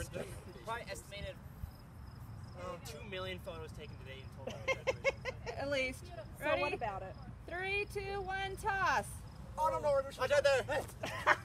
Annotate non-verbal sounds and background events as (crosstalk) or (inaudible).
We're (laughs) probably estimated uh, two million photos taken today in total. at the Ready? At least. So what about it? Three, two, one, toss. I don't know where we're did to. There.